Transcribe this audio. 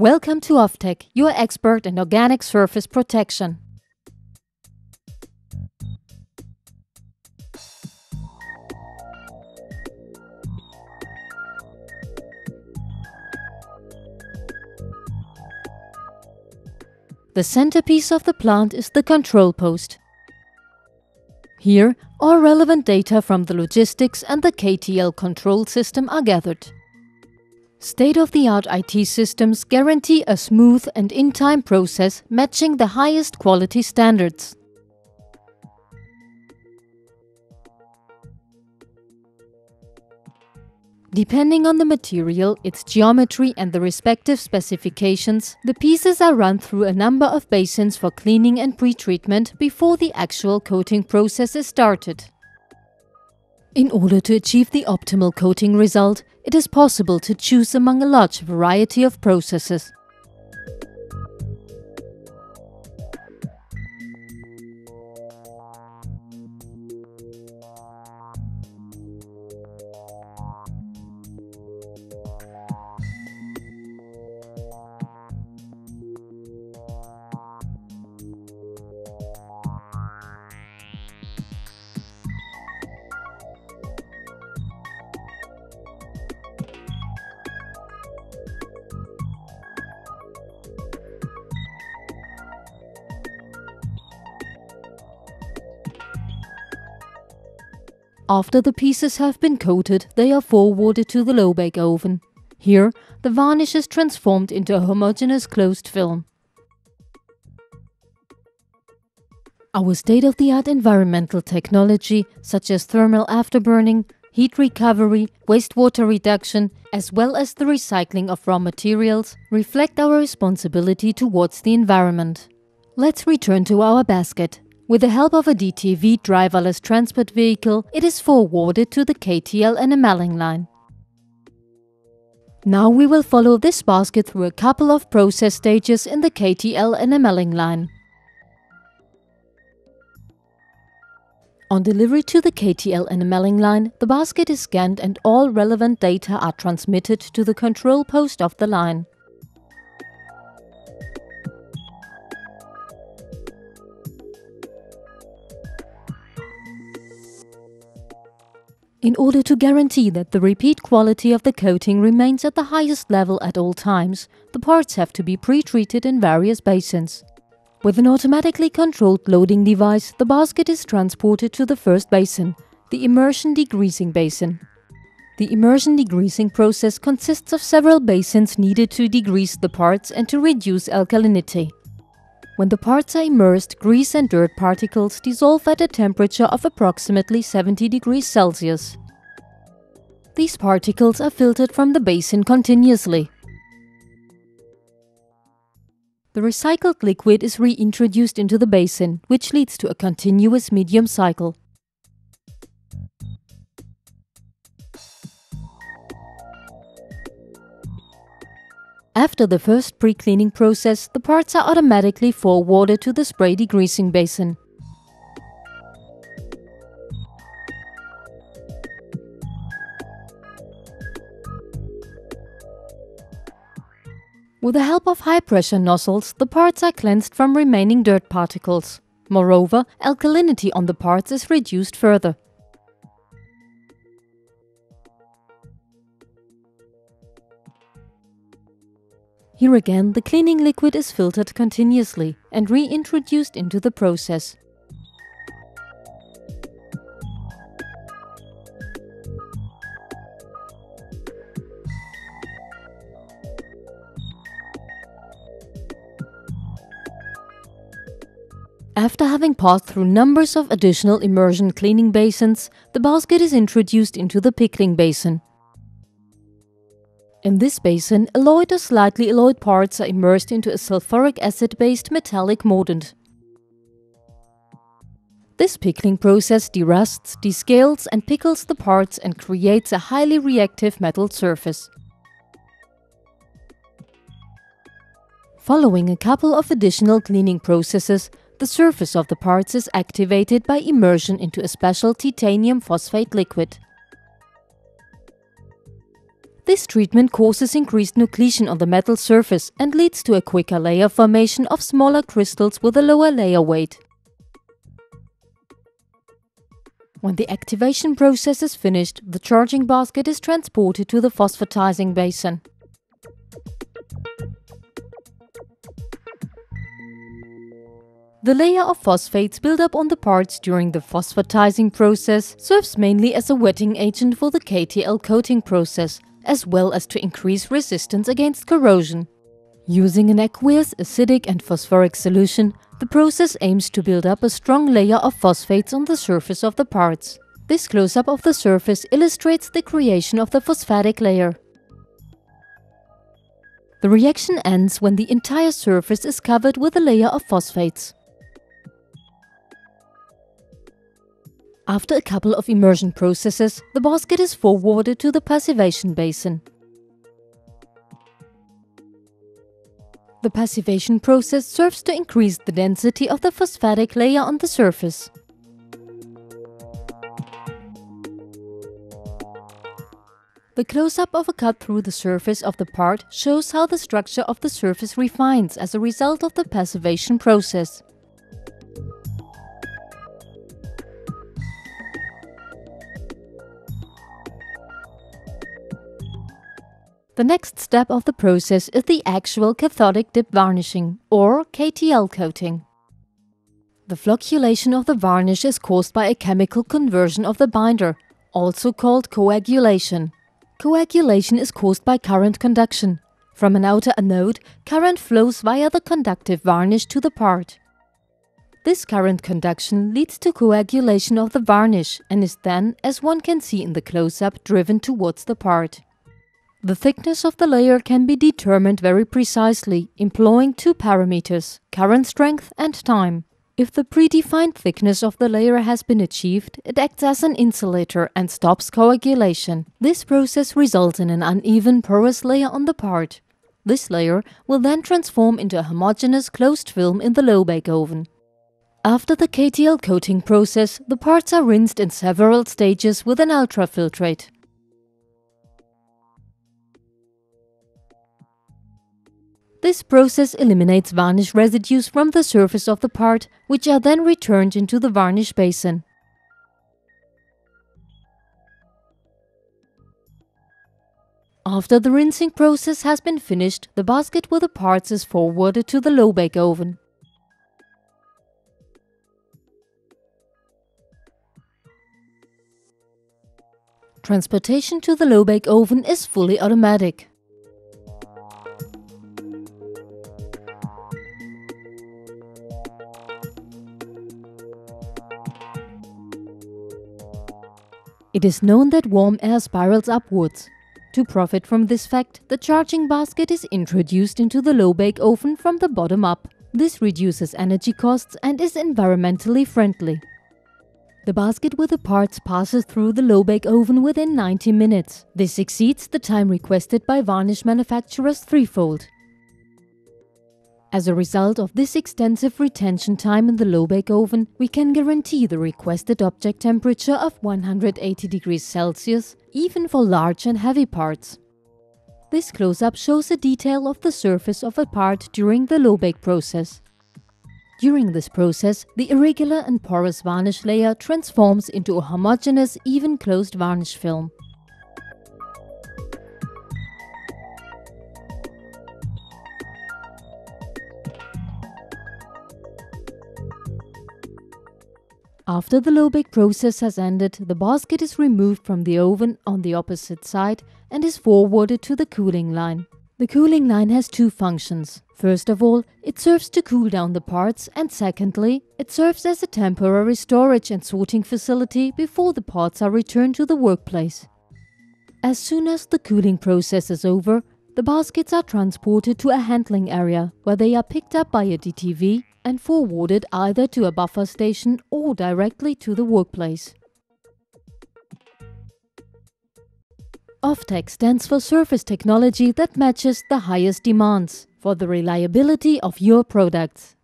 Welcome to OFTEC, your expert in organic surface protection. The centerpiece of the plant is the control post. Here, all relevant data from the logistics and the KTL control system are gathered. State-of-the-art IT systems guarantee a smooth and in-time process matching the highest quality standards. Depending on the material, its geometry and the respective specifications, the pieces are run through a number of basins for cleaning and pre-treatment before the actual coating process is started. In order to achieve the optimal coating result, it is possible to choose among a large variety of processes. After the pieces have been coated, they are forwarded to the low bake oven. Here, the varnish is transformed into a homogeneous closed film. Our state-of-the-art environmental technology, such as thermal afterburning, heat recovery, wastewater reduction, as well as the recycling of raw materials, reflect our responsibility towards the environment. Let's return to our basket. With the help of a DTV driverless transport vehicle, it is forwarded to the KTL enamelling line. Now we will follow this basket through a couple of process stages in the KTL enamelling line. On delivery to the KTL enamelling line, the basket is scanned and all relevant data are transmitted to the control post of the line. In order to guarantee that the repeat quality of the coating remains at the highest level at all times, the parts have to be pre-treated in various basins. With an automatically controlled loading device, the basket is transported to the first basin, the immersion degreasing basin. The immersion degreasing process consists of several basins needed to degrease the parts and to reduce alkalinity. When the parts are immersed, grease and dirt particles dissolve at a temperature of approximately 70 degrees Celsius. These particles are filtered from the basin continuously. The recycled liquid is reintroduced into the basin, which leads to a continuous medium cycle. After the first pre-cleaning process, the parts are automatically forwarded to the spray degreasing basin. With the help of high-pressure nozzles, the parts are cleansed from remaining dirt particles. Moreover, alkalinity on the parts is reduced further. Here again, the cleaning liquid is filtered continuously and reintroduced into the process. After having passed through numbers of additional immersion cleaning basins, the basket is introduced into the pickling basin. In this basin, alloyed or slightly alloyed parts are immersed into a sulfuric acid-based metallic mordant. This pickling process derusts, descales and pickles the parts and creates a highly reactive metal surface. Following a couple of additional cleaning processes, the surface of the parts is activated by immersion into a special titanium phosphate liquid. This treatment causes increased nucleation on the metal surface and leads to a quicker layer formation of smaller crystals with a lower layer weight. When the activation process is finished, the charging basket is transported to the phosphatizing basin. The layer of phosphates built up on the parts during the phosphatizing process serves mainly as a wetting agent for the KTL coating process, as well as to increase resistance against corrosion. Using an aqueous, acidic and phosphoric solution, the process aims to build up a strong layer of phosphates on the surface of the parts. This close-up of the surface illustrates the creation of the phosphatic layer. The reaction ends when the entire surface is covered with a layer of phosphates. After a couple of immersion processes, the basket is forwarded to the passivation basin. The passivation process serves to increase the density of the phosphatic layer on the surface. The close-up of a cut through the surface of the part shows how the structure of the surface refines as a result of the passivation process. The next step of the process is the actual cathodic dip varnishing, or KTL coating. The flocculation of the varnish is caused by a chemical conversion of the binder, also called coagulation. Coagulation is caused by current conduction. From an outer anode, current flows via the conductive varnish to the part. This current conduction leads to coagulation of the varnish and is then, as one can see in the close-up, driven towards the part. The thickness of the layer can be determined very precisely, employing two parameters, current strength and time. If the predefined thickness of the layer has been achieved, it acts as an insulator and stops coagulation. This process results in an uneven porous layer on the part. This layer will then transform into a homogeneous closed film in the low bake oven. After the KTL coating process, the parts are rinsed in several stages with an ultrafiltrate. This process eliminates varnish residues from the surface of the part, which are then returned into the varnish basin. After the rinsing process has been finished, the basket with the parts is forwarded to the low bake oven. Transportation to the low bake oven is fully automatic. It is known that warm air spirals upwards. To profit from this fact, the charging basket is introduced into the low bake oven from the bottom up. This reduces energy costs and is environmentally friendly. The basket with the parts passes through the low bake oven within 90 minutes. This exceeds the time requested by varnish manufacturers threefold. As a result of this extensive retention time in the low bake oven, we can guarantee the requested object temperature of 180 degrees Celsius, even for large and heavy parts. This close-up shows a detail of the surface of a part during the low bake process. During this process, the irregular and porous varnish layer transforms into a homogeneous, even closed varnish film. After the bake process has ended, the basket is removed from the oven on the opposite side and is forwarded to the cooling line. The cooling line has two functions. First of all, it serves to cool down the parts and secondly, it serves as a temporary storage and sorting facility before the parts are returned to the workplace. As soon as the cooling process is over, the baskets are transported to a handling area where they are picked up by a DTV and forwarded either to a buffer station or directly to the workplace. OFTEC stands for surface technology that matches the highest demands for the reliability of your products.